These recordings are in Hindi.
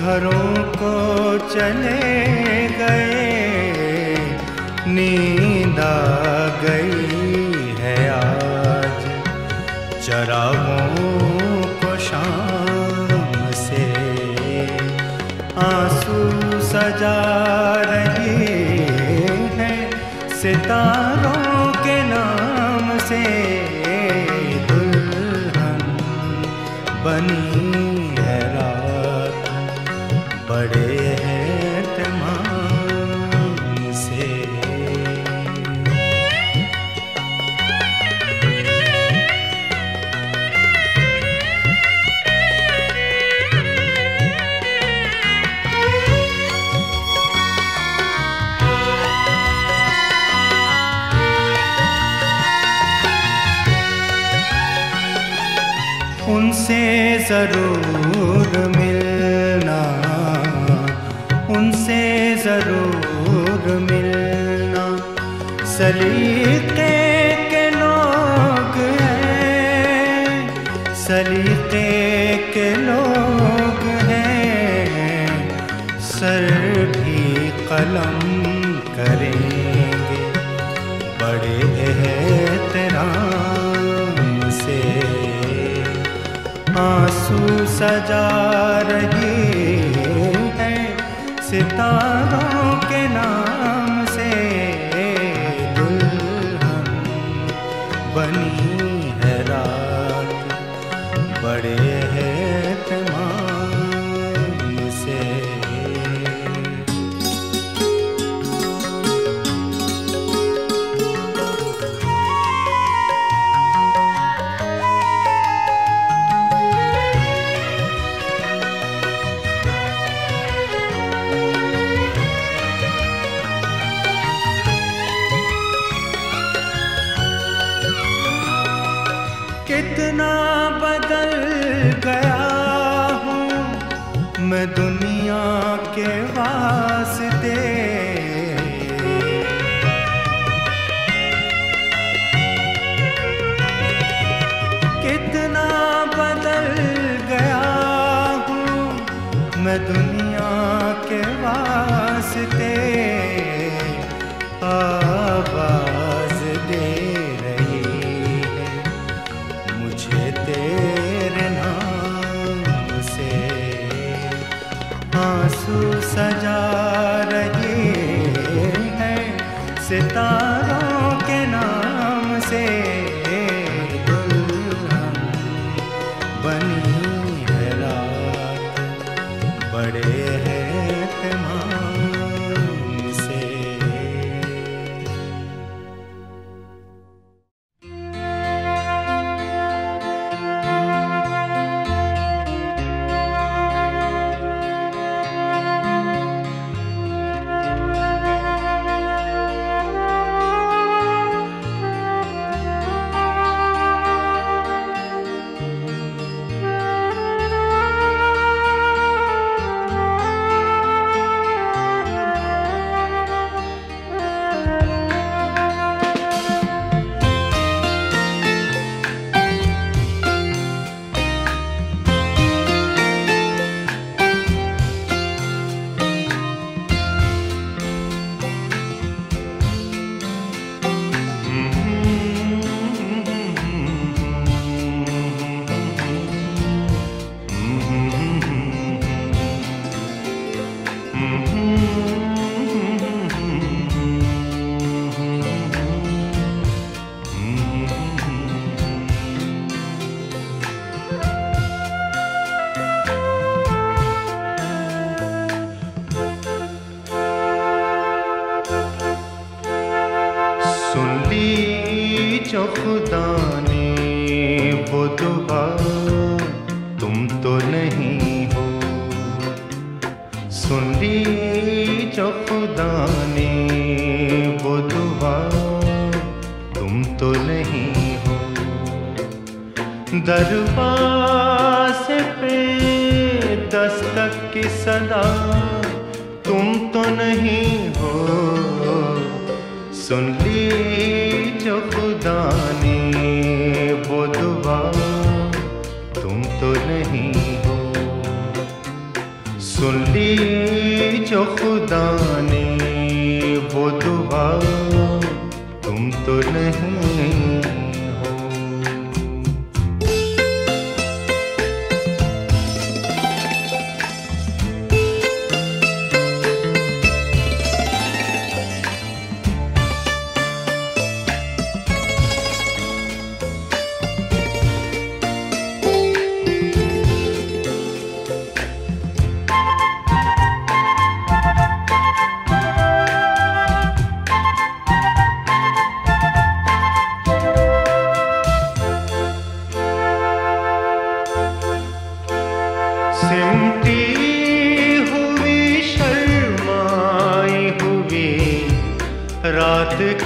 घरों को चले गए। नींद आ गई है आज। चरावों को शाम से आँसू सजा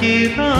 quiero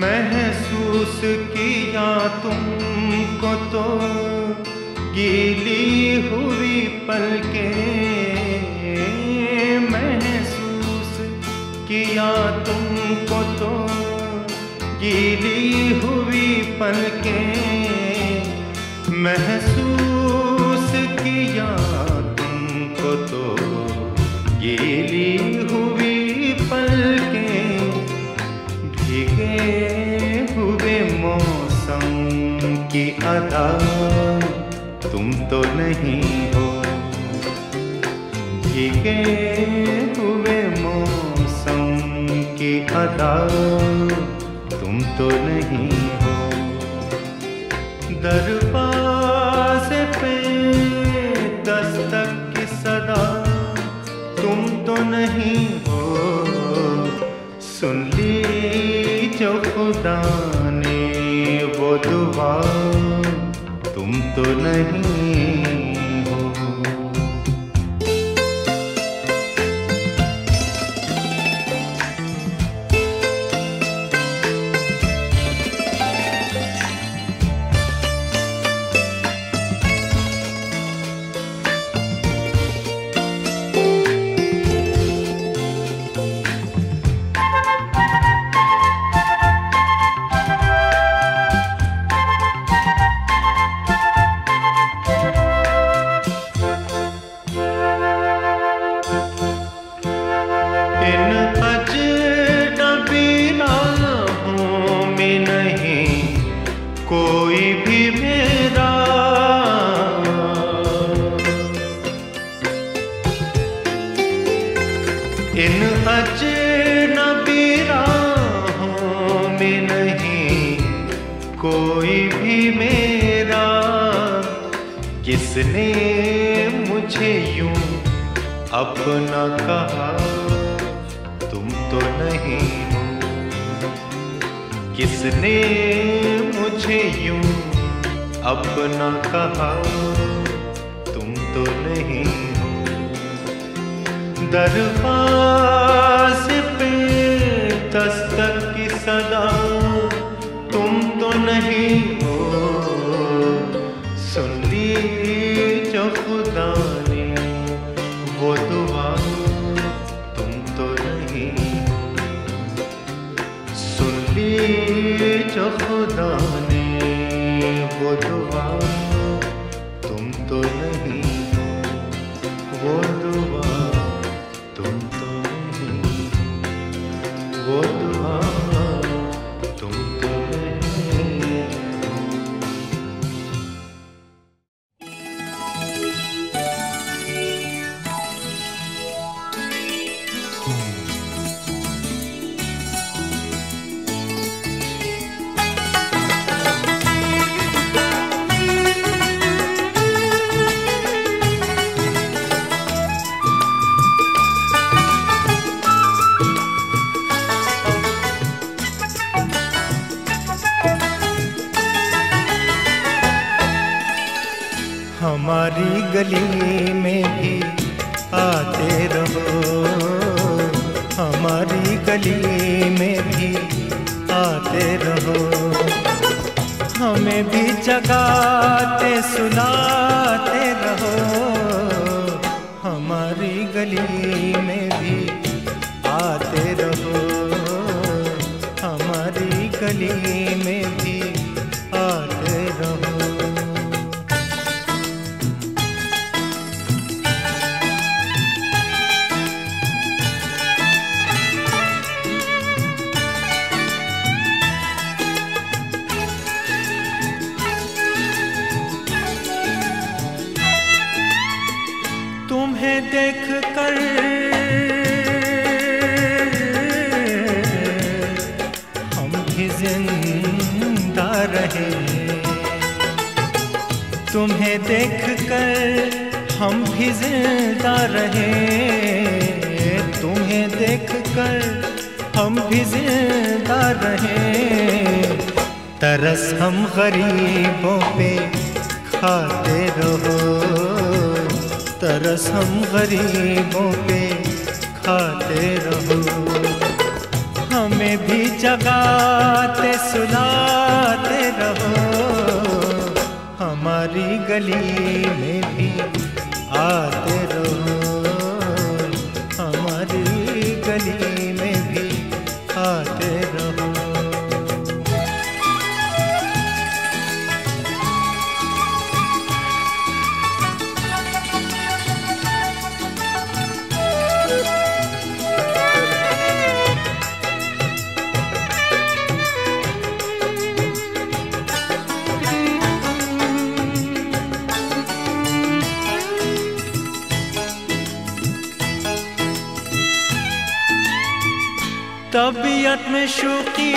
महसूस किया तुमको तो। गीली हुई पलके महसूस किया तुमको तो। गीली हुई पलके महसूस किया तुमको तो। गीली था तुम तो नहीं हो। भीगे हुए मौसम की अदा। तुम तो नहीं हो। दरबार पे दस्तक की सदा। तुम तो नहीं हो। सुन ली जो खुदा। नहीं। इन अच में नहीं कोई भी मेरा। किसने मुझे यूँ अपना कहा? तुम तो नहीं हो। किसने मुझे यूँ अपना कहा? तुम तो नहीं दरवाज पे दस्तक की सदा हमें भी जगाते सुनाते रहो। हमारी गली तुम्हें देख कर हम भी ज़िंदा रहे। तुम्हें देख कर हम भी ज़िंदा रहे। तरस हम गरीबों पे खाते रहो। तरस हम गरीबों पे खाते रहो। हमें भी जगाते सुनाते गली में तबीयत में शुकी।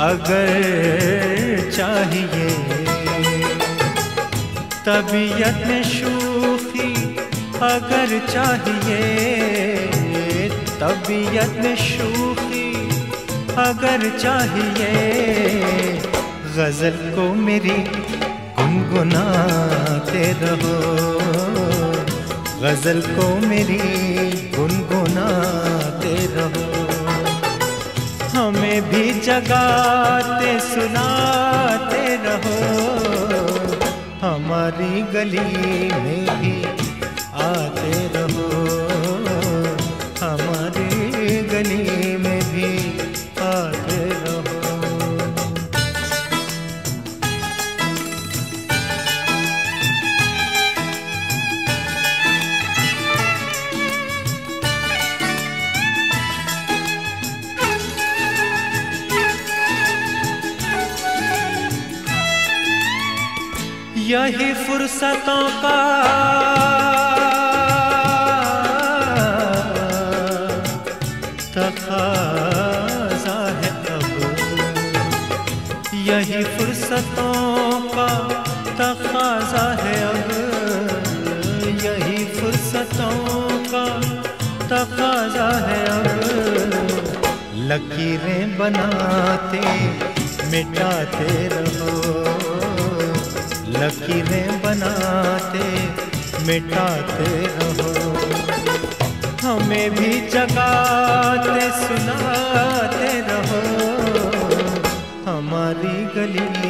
अगर चाहिए तबीयत में शूखी अगर चाहिए तबीयत में शूखी अगर चाहिए गज़ल को मेरी गुनगुनाते रहो। गज़ल को मेरी गुनगुनाते रहो। हमें भी जगाते सुनाते रहो। हमारी गली में भी सतों का। तखाजा है अब। यही फुर्सतों का तखाजा है अब। यही फुर्सतों का तखाजा है अब। लकीरें बनाते, मिटाते रहो। लकीरें बनाते मिटाते रहो। हमें भी जगाते सुनाते रहो। हमारी गली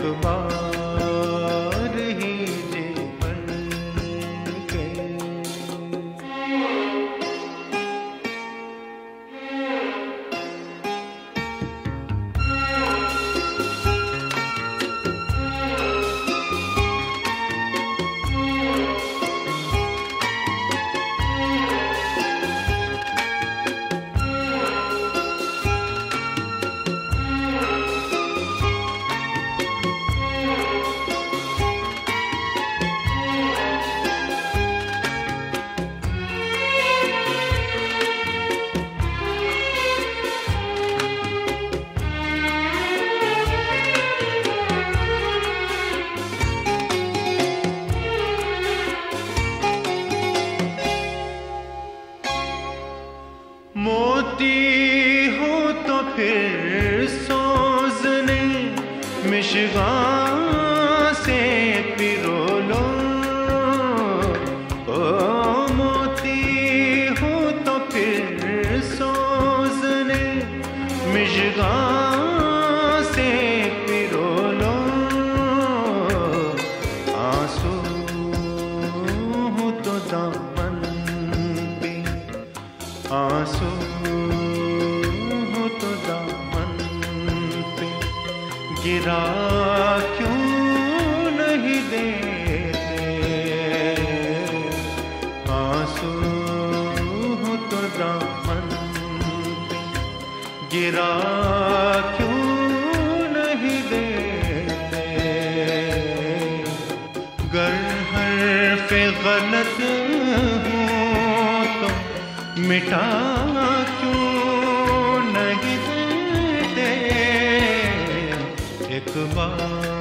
एक बार क्यों नहीं देते? एक बार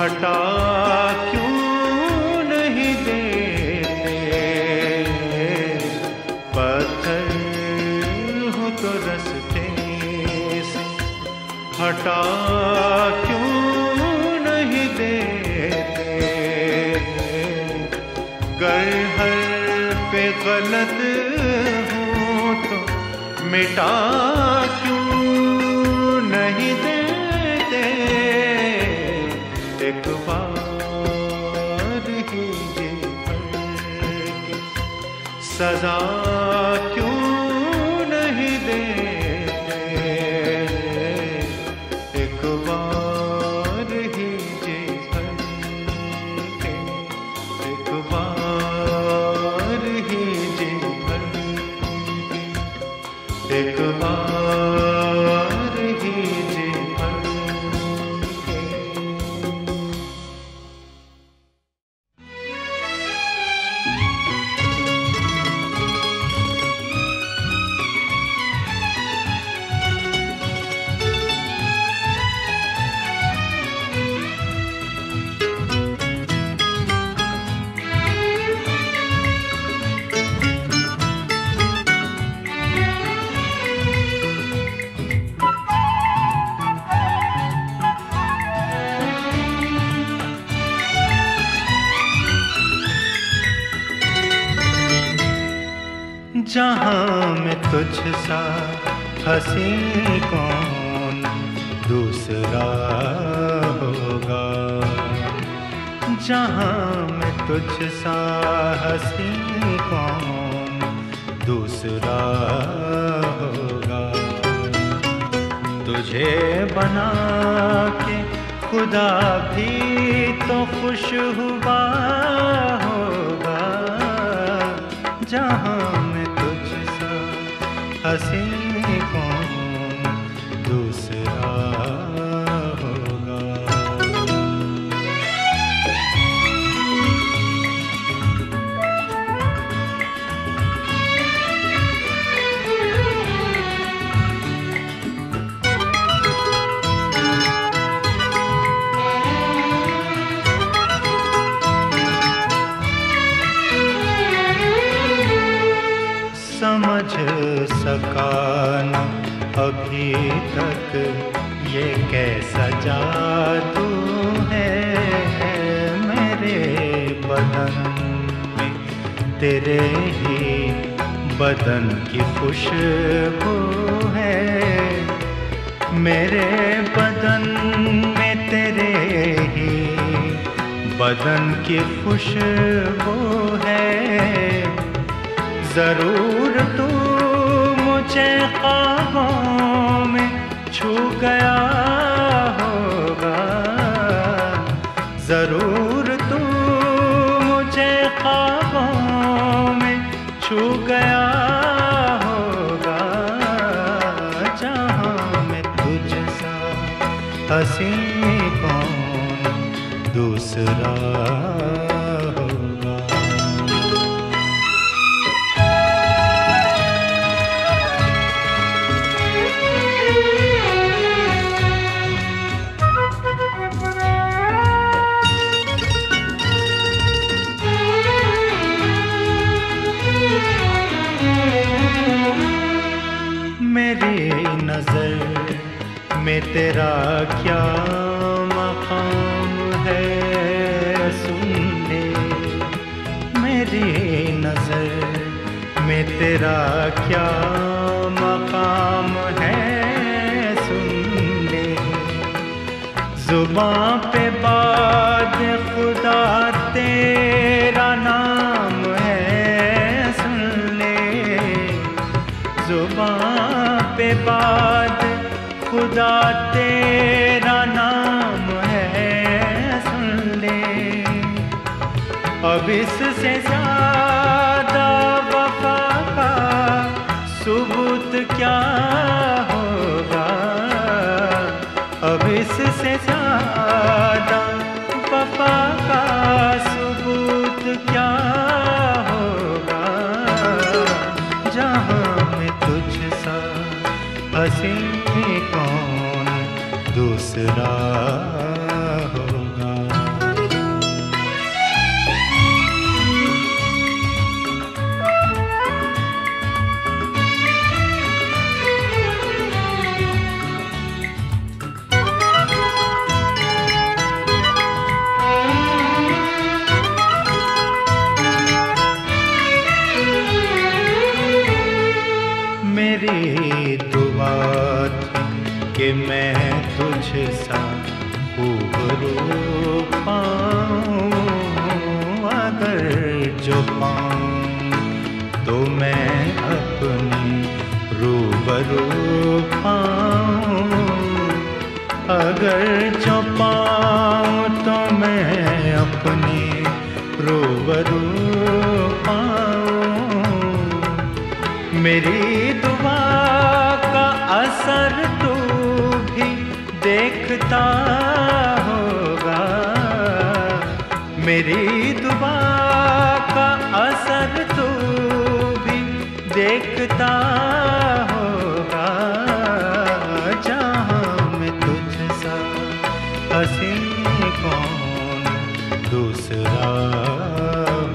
हटा क्यों नहीं देते? पत्थर हो तो रस्ते से। हटा क्यों नहीं देते? गर हर पे गलत हो तो मिटा क्यों खुशबू है। मेरे बदन में तेरे ही बदन की खुशबू है। ज़रूर तू मुझे ख्वाबों में छू गया तेरा क्या मकाम है सुन ले मेरी नज़र में तेरा क्या मकाम है सुन ले जुबां पे बाद खुदा अब इससे ज़्यादा वफा का सबूत क्या होगा? अब इससे ज़्यादा वफा का सबूत क्या होगा? जहाँ मैं तुझ सा हसी कौन दूसरा पाऊँ अगर जो पाऊँ तो मैं अपनी रूबरू पाऊँ। अगर जो पाऊँ तो मैं अपनी रूबरू पाऊँ। मेरी मेरी दुआ का असर तू भी देखता होगा। जहाँ मैं तुझसा हसी कौन दूसरा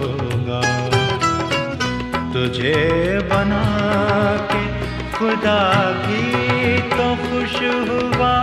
होगा। तुझे बना के खुदा भी तो खुश हुआ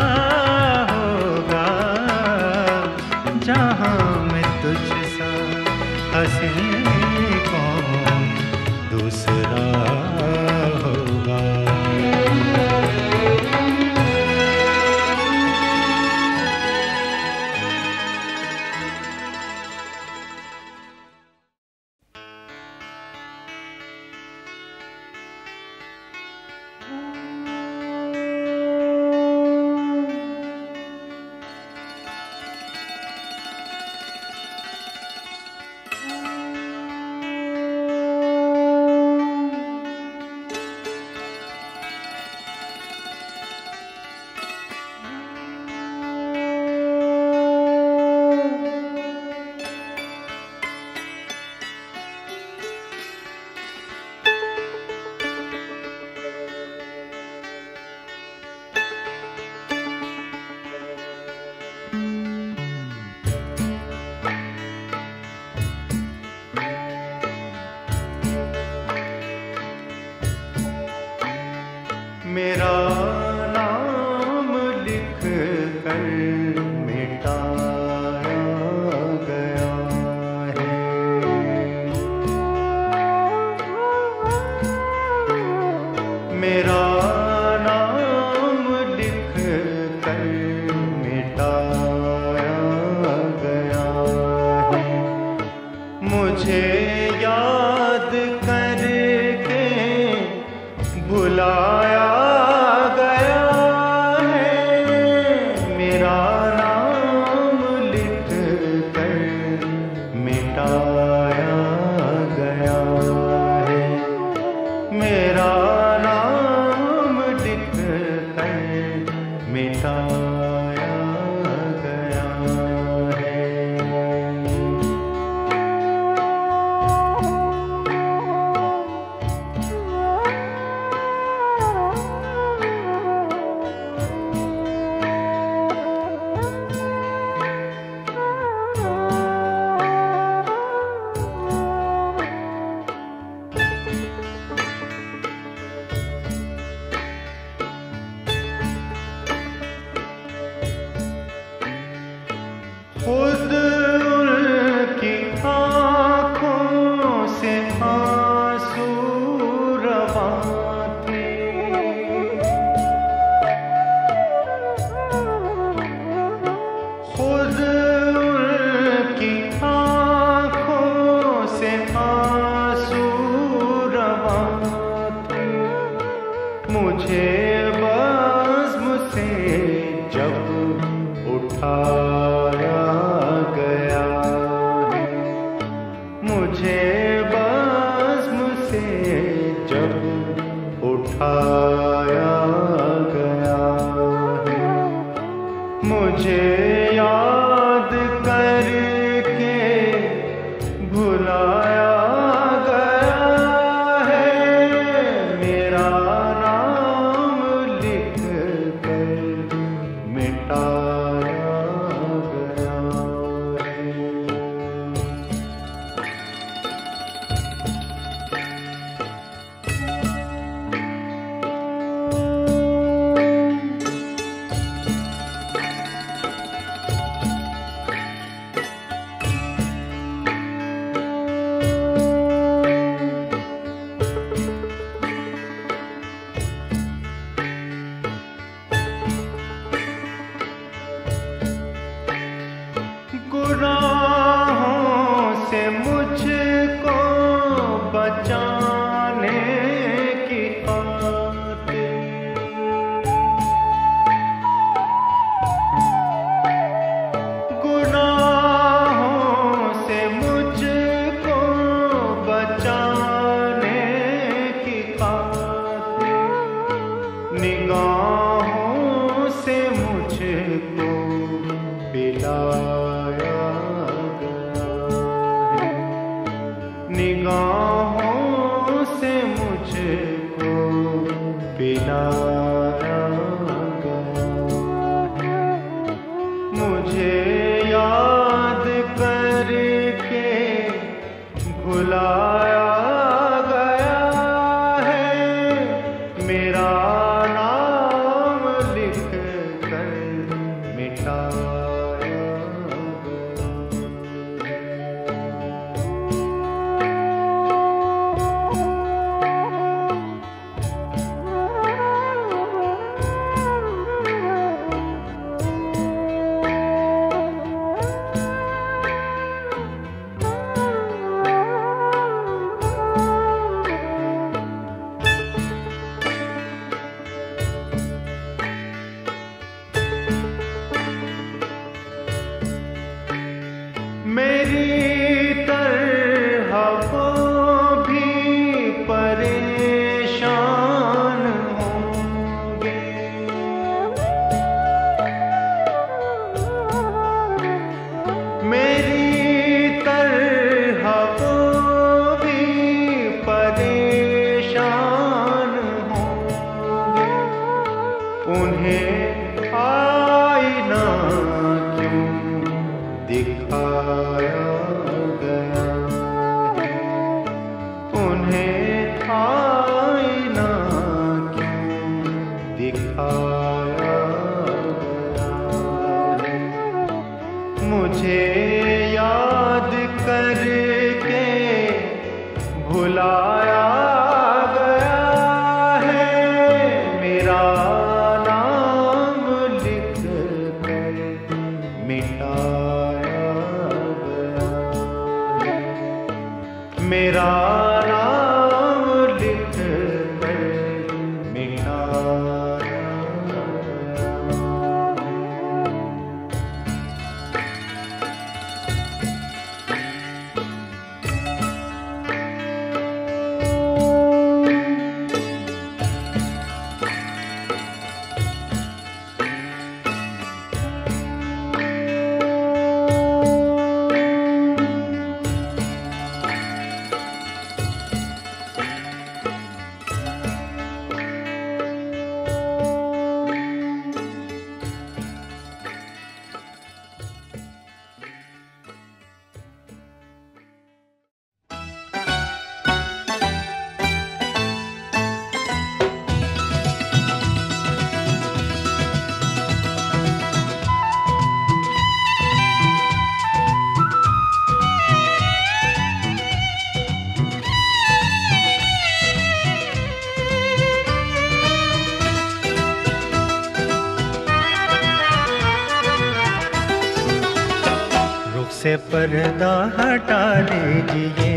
पर्दा हटा दीजिए।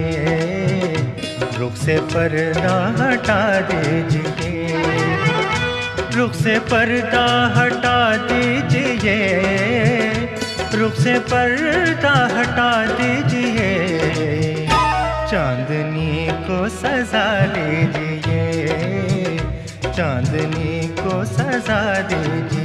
रुख से पर्दा हटा दीजिए। रुख से पर्दा हटा दीजिए। रुख से पर्दा हटा दीजिए। चांदनी को सजा दीजिए। चांदनी को सजा दीजिए।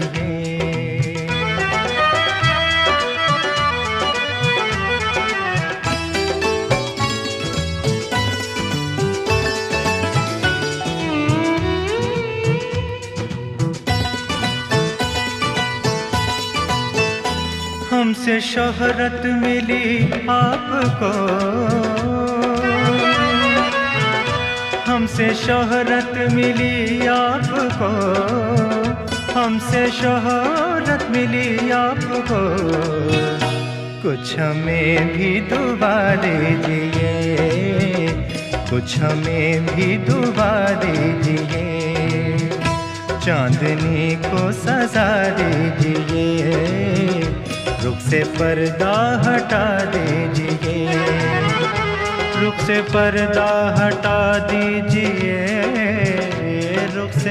हमसे शोहरत मिली आपको। हमसे शोहरत मिली आपको। हमसे शोहरत मिली आपको। कुछ हमें भी दुबा दीजिए कुछ हमें भी दुबा दीजिए चांदनी को सजा दीजिए रुख से पर्दा हटा दीजिए। रुख से पर्दा हटा दीजिए। रुख से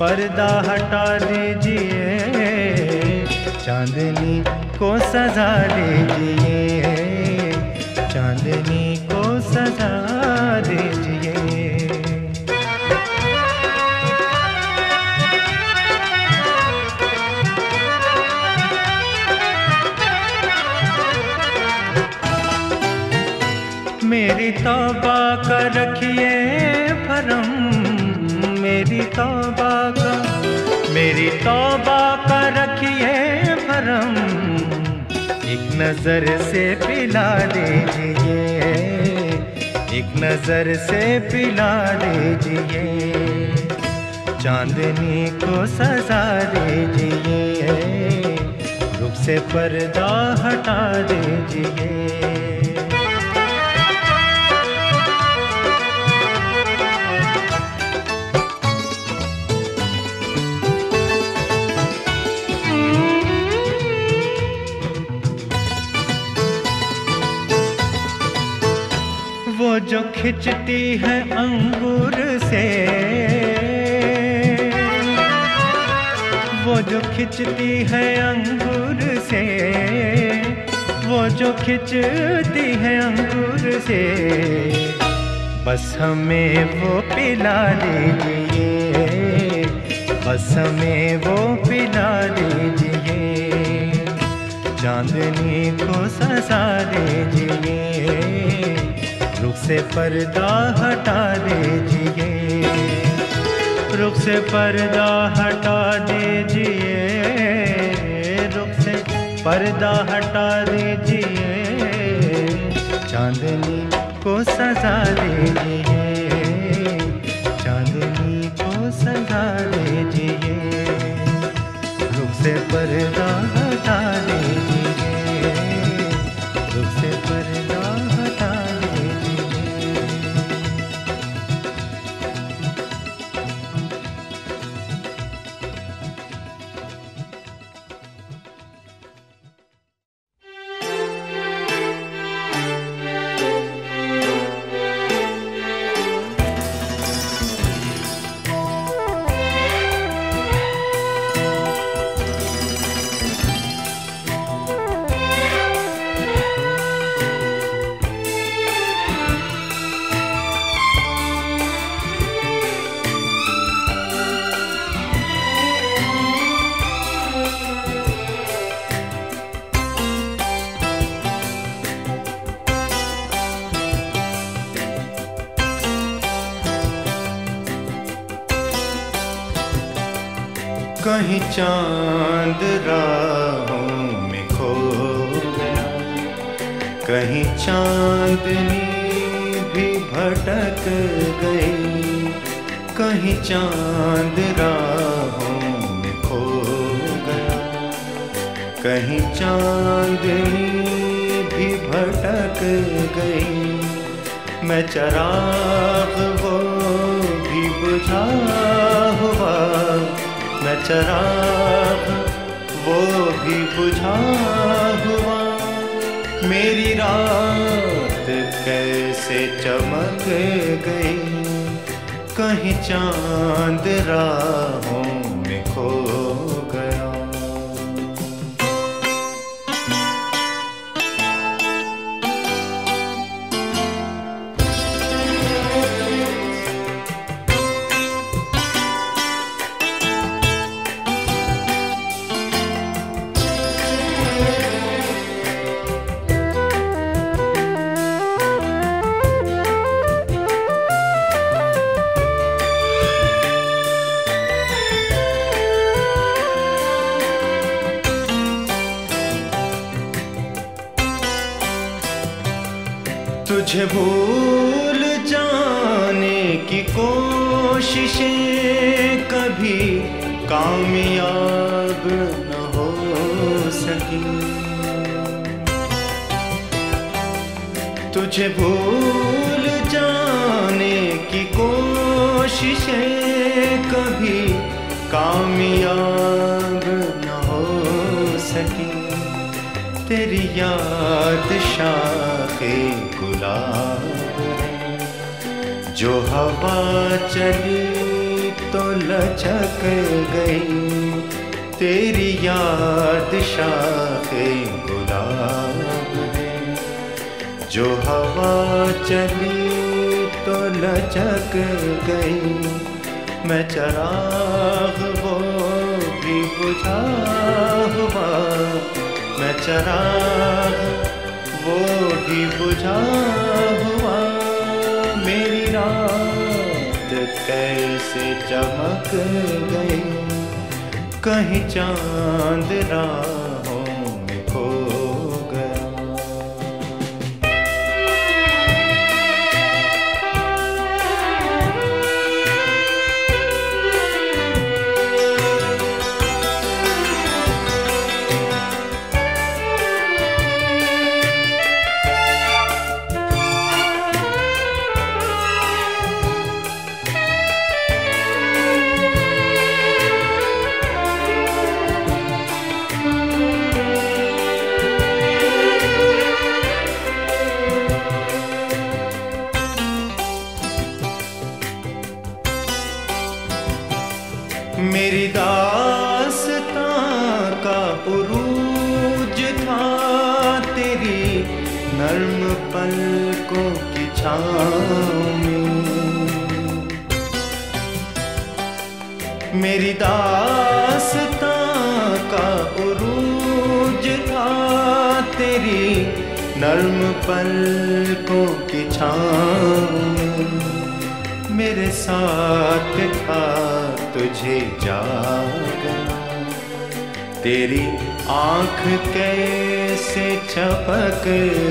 पर्दा हटा दीजिए। चांदनी को सजा दीजिए। चांदनी को सजा दीजिए। मेरी तौबा का रखिए भरम मेरी तौबा का, मेरी तौबा का रखिए भरम एक नज़र से पिला दीजिए एक नज़र से पिला दीजिए चांदनी को सजा दीजिए रुख से पर्दा हटा दीजिए। खिंचती है अंगूर से। वो जो खिंचती है अंगूर से, वो जो खिंचती है अंगूर से। बस हमें वो पिला दीजिए बस हमें वो पिला दीजिए चांदनी को सजा दीजिए रुख से पर्दा हटा दीजिए। रुख से पर्दा हटा दीजिए। रुख से पर्दा हटा दीजिए। चांदनी को सजा दीजिए। चांदनी को सजा दीजिए। रुख से पर्दा चमक गई। कहीं चाँद राहों में खो कोशिशें कभी कामयाब न हो सकी। तुझे भूल जाने की कोशिशें कभी कामयाब न हो सकी। तेरी याद शाखे गुलाब जो हवा चली तो लचक गई। तेरी याद शाखे गुलाब है। जो हवा चली तो लचक गई। मैं चराग वो भी बुझा हुआ। मैं चराग वो भी बुझा हुआ। रात कैसे चमक गई कहीं चाँद राहों नर्म पलकों की छाँव मेरे साथ था तुझे जागना तेरी आँख कैसे छपक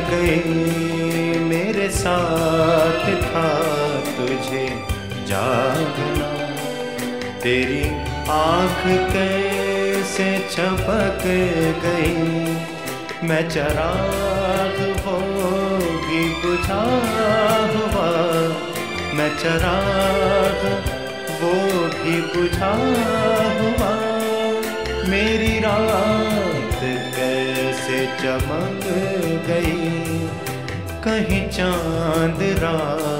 गई? मेरे साथ था तुझे जागना तेरी आँख कैसे छपक गई? मैं भी बुझा हुआ मैं चराग, वो भी बुझा हुआ मेरी रात कैसे चमक गई, कहीं चाँद राहों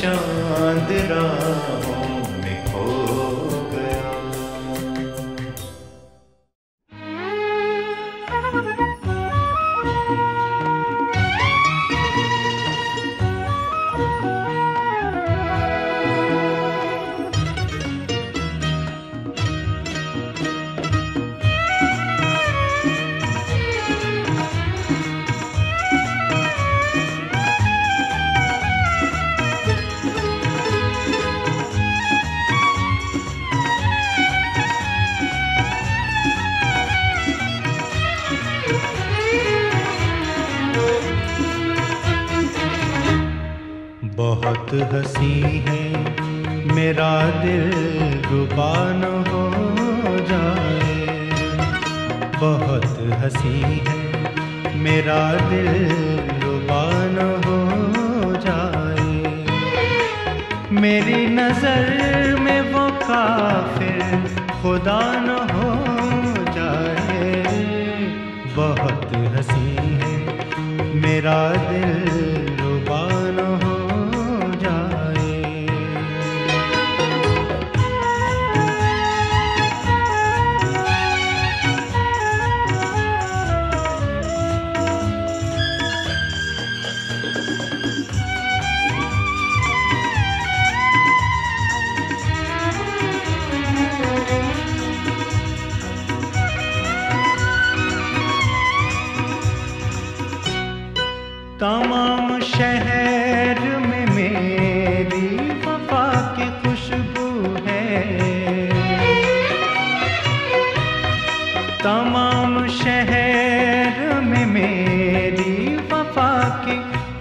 चाँद राहों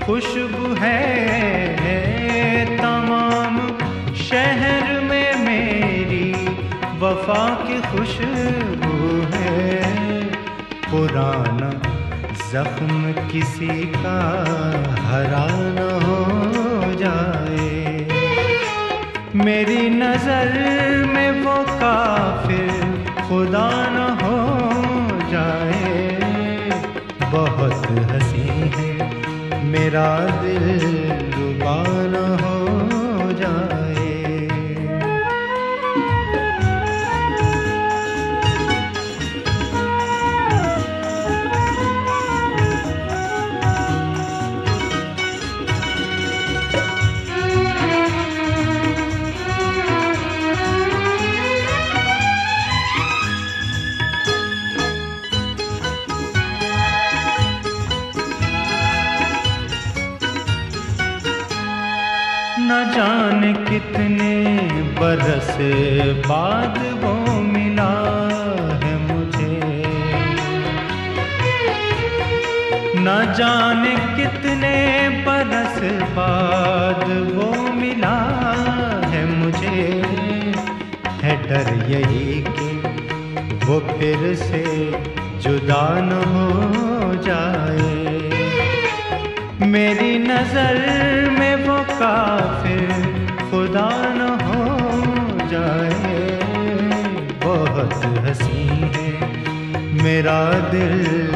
खुशबू है तमाम शहर में मेरी वफा की खुशबू है। पुराना जख्म किसी का हरा न हो जाए। मेरी नज़र में वो काफिर मेरा दिल रुबा बाद वो मिला है मुझे। न जाने कितने बरस बाद वो मिला है मुझे। है डर यही कि वो फिर से जुदा न हो जाए। मेरी नज़र में वो काफिर खुदा न मेरा दिल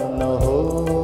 न हो